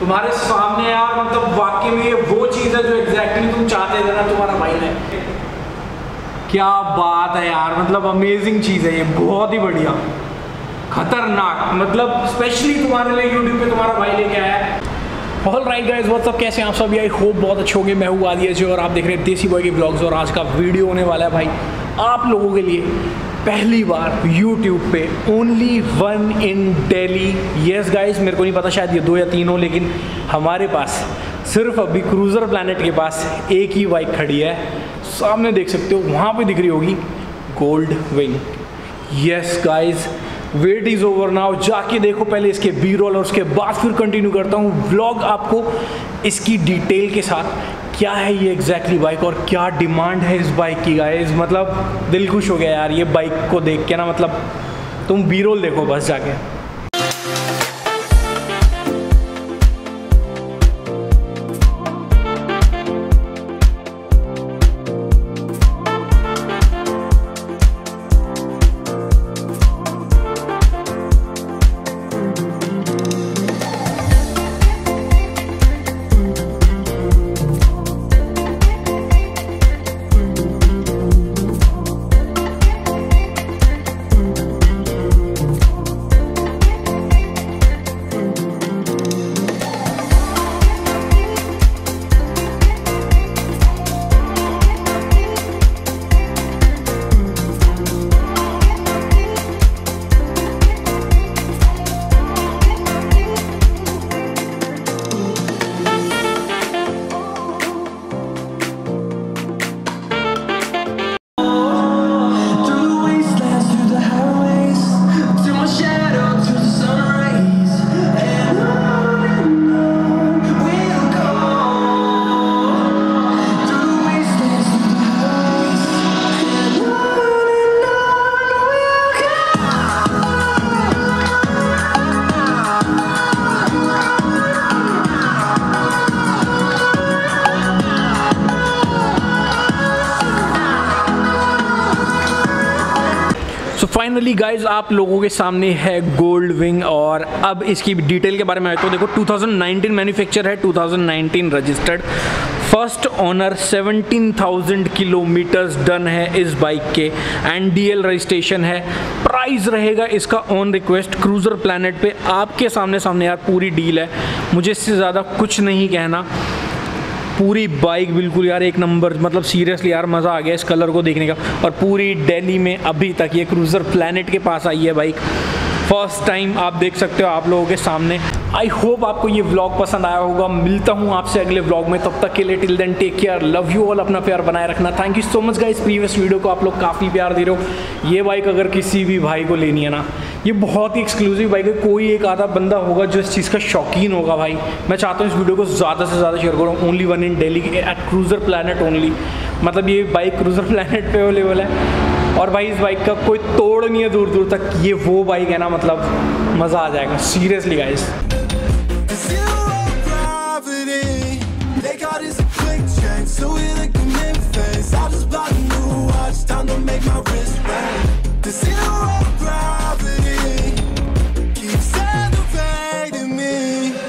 तुम्हारे सामने यार मतलब वाकई में ये वो चीज़ है जो एग्जैक्टली तुम चाहते थे ना, तुम्हारा भाई ने। क्या बात है यार मतलब अमेजिंग चीज़ है ये, बहुत ही बढ़िया। खतरनाक मतलब स्पेशली तुम्हारे लिए यूट्यूब पे तुम्हारा भाई लेके आया है। ऑल राइट गाइस व्हाट्सअप कैसे हैं आप सभी? आई होप बहुत अच्छे होंगे। मैं हूँ आदिया जी और आप देख रहे हैं देसी बॉय के ब्लॉग्स और आज का वीडियो होने वाला है भाई। आप लोगों के लिए पहली बार YouTube पे only one in Delhi yes guys मेरे को नहीं पता शायद ये दो या तीन हो, लेकिन हमारे पास, सिर्फ़ अभी क्रूज़र प्लानट के पास एक ही बाइक खड़ी है। सामने देख सकते हो, वहाँ पे दिख रही होगी gold wing yes guys wait is over now जाके देखो पहले इसके बी रोल और उसके बाद फिर कंटिन्यू करता हूँ। व्लॉग आपको इसकी डिटेल के साथ क्या है ये एग्जैक्टली बाइक और क्या डिमांड है इस बाइक की गाइस मतलब दिल खुश हो गया यार, ये बाइक को देख के ना मतलब तुम बीरोल देखो बस जाके। सो फाइनली गाइज़ आप लोगों के सामने है गोल्ड विंग और अब इसकी डिटेल के बारे में आए तो देखो 2019 मैन्युफैक्चर है 2019 registered first owner 17,000 kilometres done है इस बाइक के एंड डीएल रजिस्ट्रेशन है। प्राइस रहेगा इसका ऑन रिक्वेस्ट क्रूज़र प्लानट पे। आपके सामने सामने यार पूरी डील है। मुझे इससे ज़्यादा कुछ नहीं कहना। पूरी बाइक बिल्कुल यार एक नंबर मतलब सीरियसली यार मज़ा आ गया इस कलर को देखने का। और पूरी दिल्ली में अभी तक ये क्रूज़र प्लानट के पास आई है बाइक फ़र्स्ट टाइम आप देख सकते हो आप लोगों के सामने। आई होप आपको ये व्लॉग पसंद आया होगा। मिलता हूँ आपसे अगले व्लॉग में। तब तक के लिए till then take care love you all अपना प्यार बनाए रखना। Thank you so much guys previous video को आप लोग काफ़ी प्यार दे रहे हो। ये बाइक अगर किसी भी भाई को लेनी है ना ये बहुत ही एक्सक्लूसिव बाइक है। कोई एक आधा बंदा होगा जो इस चीज़ का शौकीन होगा भाई। मैं चाहता हूँ इस वीडियो को ज़्यादा से ज़्यादा शेयर करूँ। Only one in Delhi at cruiser planet only मतलब ये बाइक क्रूज़र प्लानट पे अवेलेबल है। और भाई इस बाइक का कोई तोड़ नहीं है दूर दूर तक। ये वो बाइक है ना मतलब मज़ा आ जाएगा। Seriously guys